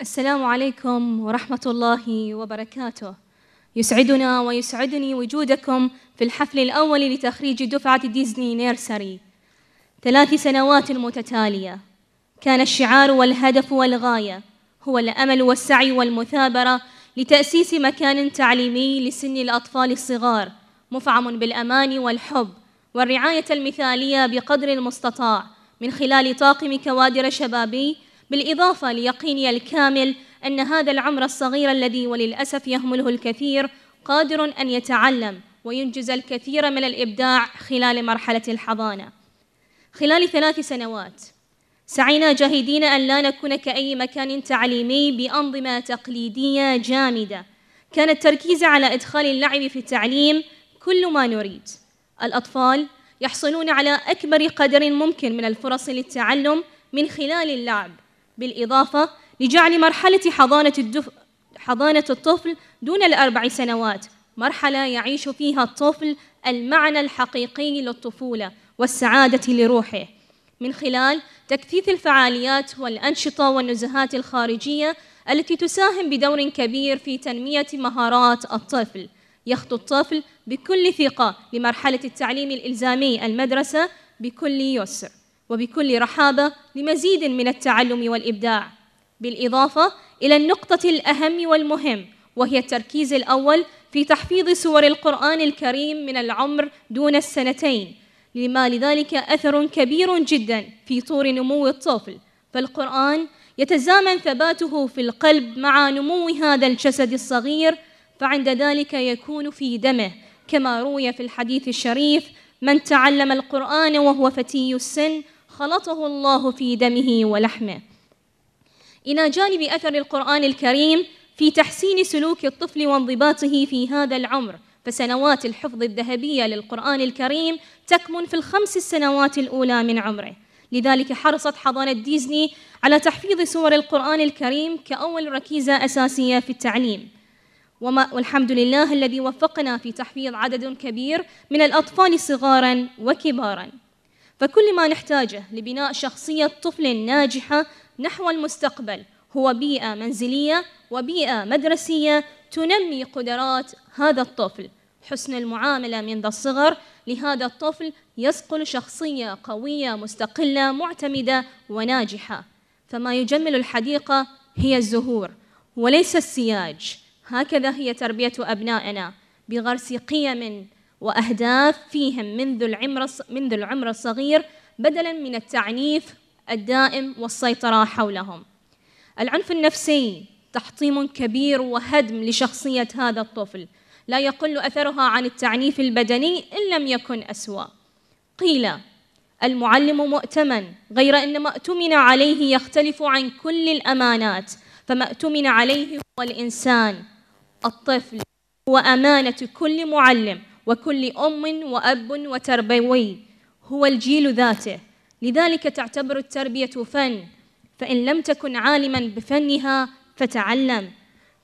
السلام عليكم ورحمة الله وبركاته. يسعدنا ويسعدني وجودكم في الحفل الأول لتخريج دفعة ديزني نيرسري. ثلاث سنوات متتالية. كان الشعار والهدف والغاية هو الأمل والسعي والمثابرة لتأسيس مكان تعليمي لسن الأطفال الصغار مفعم بالأمان والحب والرعاية المثالية بقدر المستطاع من خلال طاقم كوادر شبابي بالإضافة ليقيني الكامل أن هذا العمر الصغير الذي وللأسف يهمله الكثير قادر أن يتعلم وينجز الكثير من الإبداع خلال مرحلة الحضانة. خلال ثلاث سنوات سعينا جاهدين أن لا نكون كأي مكان تعليمي بأنظمة تقليدية جامدة. كان التركيز على إدخال اللعب في التعليم كل ما نريد. الأطفال يحصلون على أكبر قدر ممكن من الفرص للتعلم من خلال اللعب. بالإضافة لجعل مرحلة حضانة, الدف... حضانة الطفل دون الأربع سنوات. مرحلة يعيش فيها الطفل المعنى الحقيقي للطفولة والسعادة لروحه. من خلال تكثيف الفعاليات والأنشطة والنزهات الخارجية التي تساهم بدور كبير في تنمية مهارات الطفل يخطو الطفل بكل ثقة لمرحلة التعليم الإلزامي المدرسة بكل يسر. وبكل رحابة لمزيد من التعلم والإبداع بالإضافة إلى النقطة الأهم والمهم وهي التركيز الأول في تحفيظ سور القرآن الكريم من العمر دون السنتين لما لذلك أثر كبير جدا في طور نمو الطفل. فالقرآن يتزامن ثباته في القلب مع نمو هذا الجسد الصغير فعند ذلك يكون في دمه كما روي في الحديث الشريف من تعلم القرآن وهو فتي السن خلطه الله في دمه ولحمه. إلى جانب أثر القرآن الكريم في تحسين سلوك الطفل وانضباطه في هذا العمر فسنوات الحفظ الذهبية للقرآن الكريم تكمن في الخمس السنوات الأولى من عمره. لذلك حرصت حضانة ديزني على تحفيظ سور القرآن الكريم كأول ركيزة أساسية في التعليم. وما والحمد لله الذي وفقنا في تحفيظ عدد كبير من الأطفال صغارا وكبارا. فكل ما نحتاجه لبناء شخصية طفل ناجحة نحو المستقبل هو بيئة منزلية وبيئة مدرسية تنمي قدرات هذا الطفل. حسن المعاملة منذ الصغر لهذا الطفل يصقل شخصية قوية مستقلة معتمدة وناجحة. فما يجمل الحديقة هي الزهور وليس السياج. هكذا هي تربية أبنائنا بغرس قيم وأهداف فيهم منذ العمر منذ العمر الصغير بدلا من التعنيف الدائم والسيطرة حولهم. العنف النفسي تحطيم كبير وهدم لشخصية هذا الطفل، لا يقل أثرها عن التعنيف البدني إن لم يكن أسوأ. قيل المعلم مؤتمن غير أن ما اؤتمن عليه يختلف عن كل الأمانات، فما اؤتمن عليه هو الإنسان الطفل هو أمانة كل معلم وكل أم وأب وتربوي هو الجيل ذاته. لذلك تعتبر التربية فن. فإن لم تكن عالما بفنها فتعلم.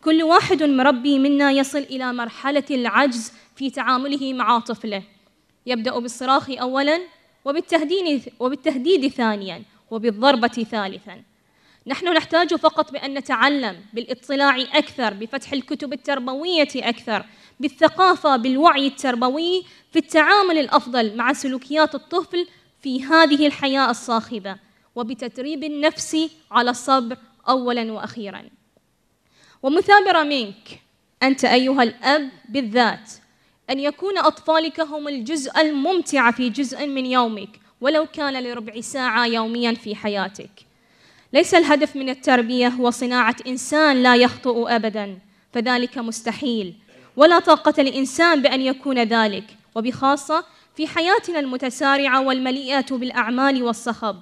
كل واحد مربي منا يصل إلى مرحلة العجز في تعامله مع طفله. يبدأ بالصراخ أولا وبالتهديد, وبالتهديد ثانيا وبالضربة ثالثا. نحن نحتاج فقط بأن نتعلم بالاطلاع أكثر بفتح الكتب التربوية أكثر بالثقافة بالوعي التربوي في التعامل الأفضل مع سلوكيات الطفل في هذه الحياة الصاخبة وبتدريب النفس على الصبر أولا وأخيرا. ومثابرة منك أنت أيها الأب بالذات أن يكون أطفالك هم الجزء الممتع في جزء من يومك ولو كان لربع ساعة يوميا في حياتك. ليس الهدف من التربية هو صناعة إنسان لا يخطئ أبدا فذلك مستحيل. ولا طاقة لإنسان بأن يكون ذلك وبخاصة في حياتنا المتسارعة والمليئة بالأعمال والصخب.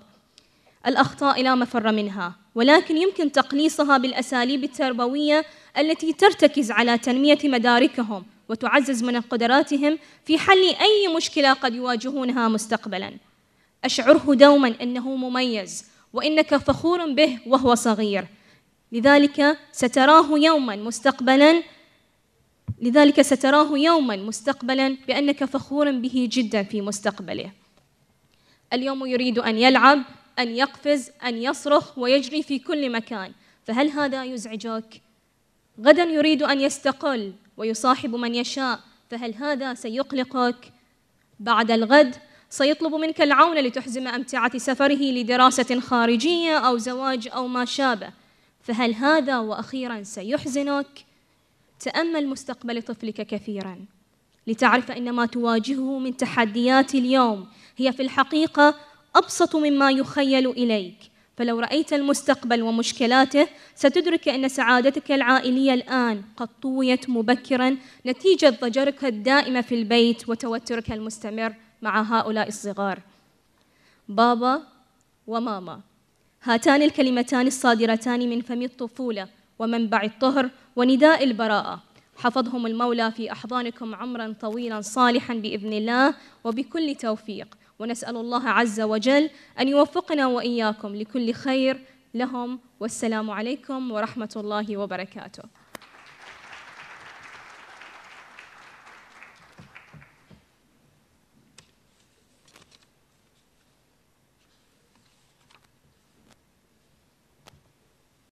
الأخطاء لا مفر منها ولكن يمكن تقليصها بالأساليب التربوية التي ترتكز على تنمية مداركهم وتعزز من قدراتهم في حل أي مشكلة قد يواجهونها مستقبلا. أشعره دوما أنه مميز وإنك فخور به وهو صغير لذلك ستراه يوما مستقبلا لذلك ستراه يوما مستقبلا بأنك فخور به جدا في مستقبله اليوم يريد أن يلعب أن يقفز أن يصرخ ويجري في كل مكان فهل هذا يزعجك؟ غدا يريد أن يستقل ويصاحب من يشاء فهل هذا سيقلقك؟ بعد الغد سيطلب منك العون لتحزم أمتعة سفره لدراسة خارجية أو زواج أو ما شابه. فهل هذا وأخيرا سيحزنك؟ تأمل مستقبل طفلك كثيرا. لتعرف أن ما تواجهه من تحديات اليوم هي في الحقيقة أبسط مما يخيل إليك. فلو رأيت المستقبل ومشكلاته ستدرك أن سعادتك العائلية الآن قد طويت مبكرا نتيجة ضجرك الدائمة في البيت وتوترك المستمر. مع هؤلاء الصغار. بابا وماما هاتان الكلمتان الصادرتان من فم الطفولة ومنبع الطهر ونداء البراءة. حفظهم المولى في أحضانكم عمرا طويلا صالحا بإذن الله وبكل توفيق. ونسأل الله عز وجل أن يوفقنا وإياكم لكل خير لهم. والسلام عليكم ورحمة الله وبركاته.